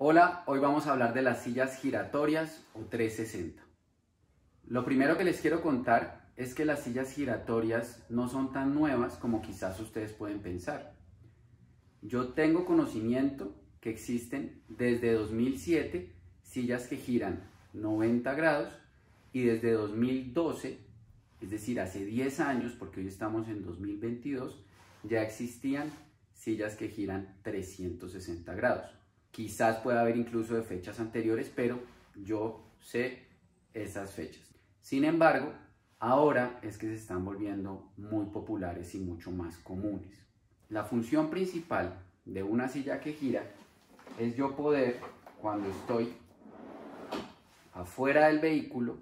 Hola, hoy vamos a hablar de las sillas giratorias o 360. Lo primero que les quiero contar es que las sillas giratorias no son tan nuevas como quizás ustedes pueden pensar. Yo tengo conocimiento que existen desde 2007 sillas que giran 90 grados y desde 2012, es decir, hace 10 años, porque hoy estamos en 2022, ya existían sillas que giran 360 grados. Quizás pueda haber incluso de fechas anteriores, pero yo sé esas fechas. Sin embargo, ahora es que se están volviendo muy populares y mucho más comunes. La función principal de una silla que gira es yo poder, cuando estoy afuera del vehículo,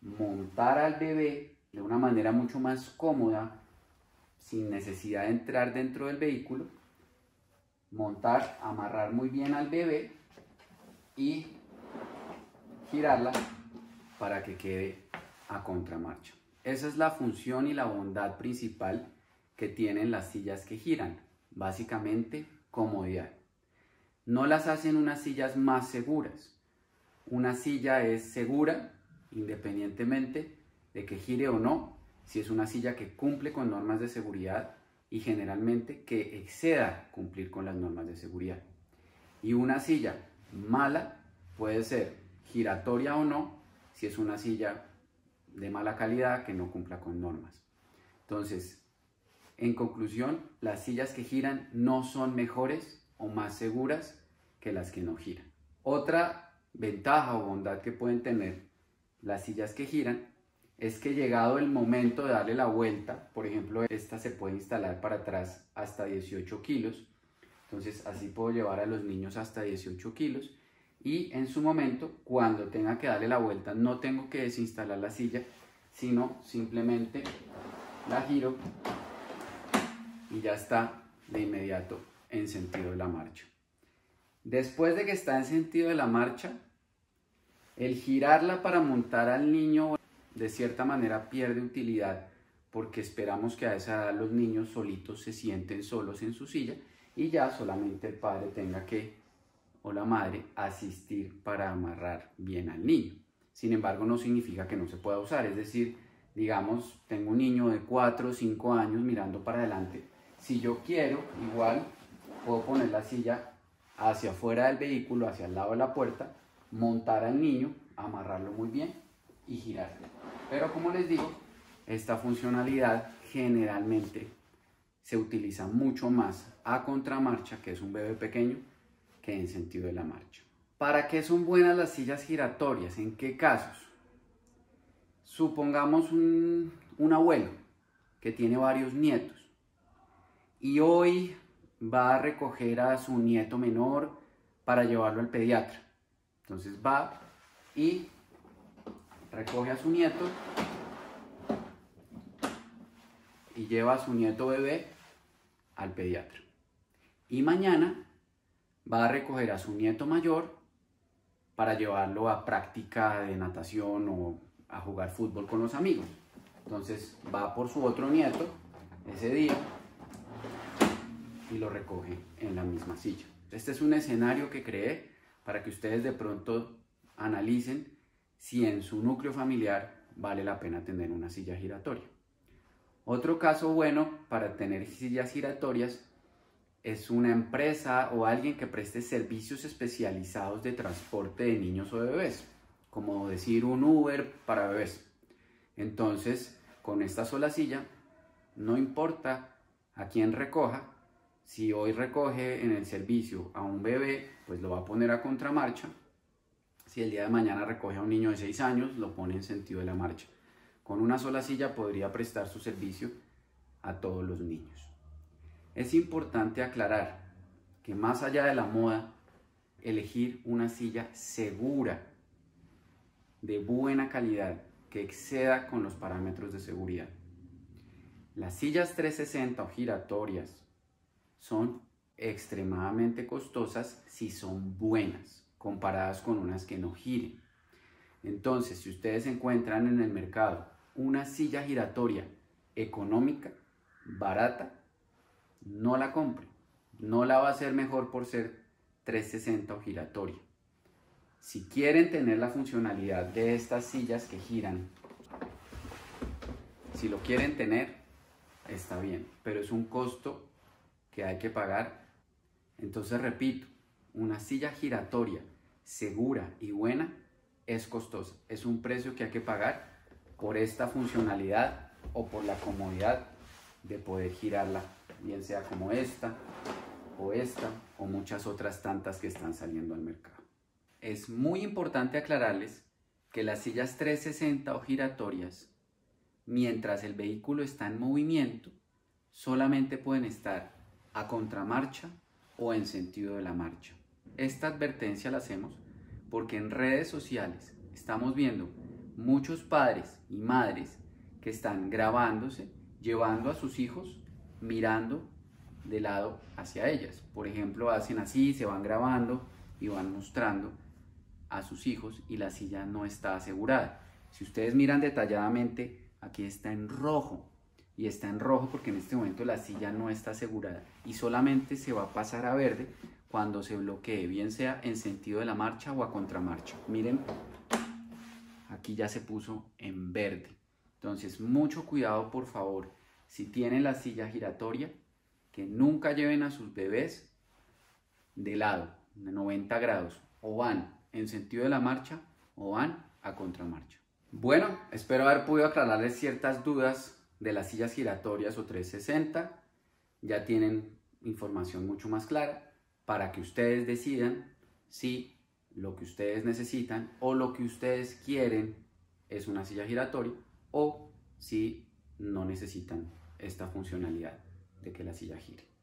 montar al bebé de una manera mucho más cómoda, sin necesidad de entrar dentro del vehículo, montar, amarrar muy bien al bebé y girarla para que quede a contramarcha. Esa es la función y la bondad principal que tienen las sillas que giran. Básicamente, comodidad. No las hacen unas sillas más seguras. Una silla es segura independientemente de que gire o no, si es una silla que cumple con normas de seguridad y generalmente que exceda cumplir con las normas de seguridad. Y una silla mala puede ser giratoria o no, si es una silla de mala calidad que no cumpla con normas. Entonces, en conclusión, las sillas que giran no son mejores o más seguras que las que no giran. Otra ventaja o bondad que pueden tener las sillas que giran es que llegado el momento de darle la vuelta, por ejemplo, esta se puede instalar para atrás hasta 18 kilos, entonces así puedo llevar a los niños hasta 18 kilos y en su momento, cuando tenga que darle la vuelta, no tengo que desinstalar la silla, sino simplemente la giro y ya está de inmediato en sentido de la marcha. Después de que está en sentido de la marcha, el girarla para montar al niño de cierta manera pierde utilidad porque esperamos que a esa edad los niños solitos se sienten solos en su silla y ya solamente el padre tenga que o la madre asistir para amarrar bien al niño. Sin embargo, no significa que no se pueda usar, es decir, digamos, tengo un niño de 4 o 5 años mirando para adelante. Si yo quiero, igual puedo poner la silla hacia afuera del vehículo, hacia el lado de la puerta, montar al niño, amarrarlo muy bien y girarlo. Pero como les digo, esta funcionalidad generalmente se utiliza mucho más a contramarcha, que es un bebé pequeño, que en sentido de la marcha. ¿Para qué son buenas las sillas giratorias? ¿En qué casos? Supongamos un, un abuelo que tiene varios nietos y hoy va a recoger a su nieto menor para llevarlo al pediatra. Entonces va y recoge a su nieto y lleva a su nieto bebé al pediatra. Y mañana va a recoger a su nieto mayor para llevarlo a práctica de natación o a jugar fútbol con los amigos. Entonces va por su otro nieto ese día y lo recoge en la misma silla. Este es un escenario que creé para que ustedes de pronto analicen si en su núcleo familiar vale la pena tener una silla giratoria. Otro caso bueno para tener sillas giratorias es una empresa o alguien que preste servicios especializados de transporte de niños o bebés, como decir un Uber para bebés. Entonces, con esta sola silla, no importa a quién recoja, si hoy recoge en el servicio a un bebé, pues lo va a poner a contramarcha. Si el día de mañana recoge a un niño de 6 años, lo pone en sentido de la marcha. Con una sola silla podría prestar su servicio a todos los niños. Es importante aclarar que más allá de la moda, elegir una silla segura, de buena calidad, que exceda con los parámetros de seguridad. Las sillas 360 o giratorias son extremadamente costosas si son buenas, comparadas con unas que no giren. Entonces, si ustedes encuentran en el mercado una silla giratoria económica, barata, no la compren. No la va a hacer mejor por ser 360 o giratoria. Si quieren tener la funcionalidad de estas sillas que giran, si lo quieren tener, está bien, pero es un costo que hay que pagar. Entonces repito, una silla giratoria segura y buena es costosa. Es un precio que hay que pagar por esta funcionalidad o por la comodidad de poder girarla, bien sea como esta o esta o muchas otras tantas que están saliendo al mercado. Es muy importante aclararles que las sillas 360 o giratorias, mientras el vehículo está en movimiento, solamente pueden estar a contramarcha o en sentido de la marcha. Esta advertencia la hacemos porque en redes sociales estamos viendo muchos padres y madres que están grabándose, llevando a sus hijos, mirando de lado hacia ellas. Por ejemplo, hacen así, se van grabando y van mostrando a sus hijos y la silla no está asegurada. Si ustedes miran detalladamente, aquí está en rojo y está en rojo porque en este momento la silla no está asegurada y solamente se va a pasar a verde cuando se bloquee, bien sea en sentido de la marcha o a contramarcha. Miren, aquí ya se puso en verde. Entonces, mucho cuidado por favor. Si tienen la silla giratoria, que nunca lleven a sus bebés de lado, de 90 grados, o van en sentido de la marcha o van a contramarcha. Bueno, espero haber podido aclararles ciertas dudas de las sillas giratorias o 360. Ya tienen información mucho más clara para que ustedes decidan si lo que ustedes necesitan o lo que ustedes quieren es una silla giratoria o si no necesitan esta funcionalidad de que la silla gire.